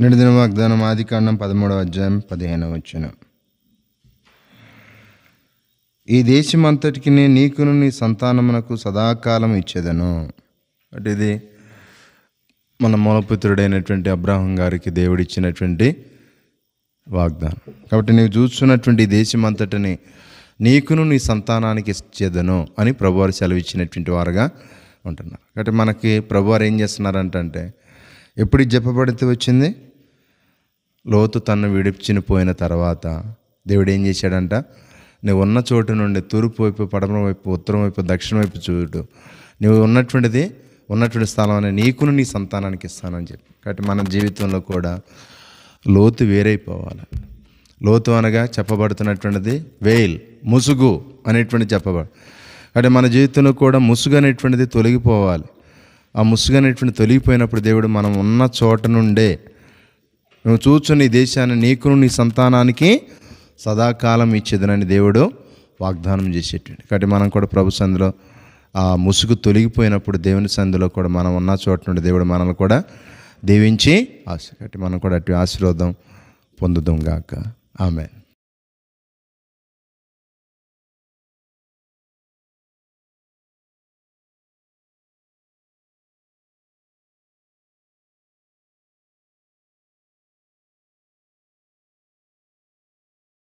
నేటి దిన వాగ్దానం ఆది కాండం పదమూడవ అధ్యాయం పదిహేనవ వచ్చిన ఈ దేశమంతటికి నీకును నీ సంతానమునకు సదాకాలం ఇచ్చేదను. అంటే ఇది మన మూలపుత్రుడైనటువంటి అబ్రాహం గారికి దేవుడిచ్చినటువంటి వాగ్దానం. కాబట్టి నీవు చూస్తున్నటువంటి ఈ దేశమంతటిని నీకును నీ సంతానానికి ఇచ్చేదను అని ప్రభువారు సెలవిచ్చినటువంటి వారుగా ఉంటున్నారు. కాబట్టి మనకి ప్రభువారు ఏం చేస్తున్నారంటే ఎప్పుడు ఇది చెప్పబడితే వచ్చింది? లోతు తను విడిచిన పోయిన తర్వాత దేవుడు ఏం చేశాడంట? నువ్వు ఉన్న చోటు నుండి తూర్పు వైపు పడమర వైపు ఉత్తరం వైపు దక్షిణ వైపు చూడు. నువ్వు ఉన్నటువంటిది ఉన్నటువంటి స్థలం అని నీకును నీ సంతానానికి ఇస్తానని చెప్పి. కాబట్టి మన జీవితంలో కూడా లోతు వేరైపోవాలి. లోతు అనగా చెప్పబడుతున్నటువంటిది వేల్ ముసుగు అనేటువంటి చెప్పబడు అంటే మన జీవితంలో కూడా ముసుగు అనేటువంటిది తొలగిపోవాలి. ఆ ముసుగు అనేటువంటి తొలగిపోయినప్పుడు దేవుడు మనం ఉన్న చోట నుండే నువ్వు చూచుని దేశాన్ని నీకును నీ సంతానానికి సదాకాలం ఇచ్చేదనని దేవుడు వాగ్దానం చేసేటండి. కాబట్టి మనం కూడా ప్రభు సందులో ఆ ముసుగు తొలగిపోయినప్పుడు దేవుని సందులో కూడా మనం ఉన్న చోట నుండి దేవుడు మనల్ని కూడా దీవించి ఆశ కాబట్టి మనం కూడా అటు ఆశీర్వాదం పొందుదాం గాక. ఆమె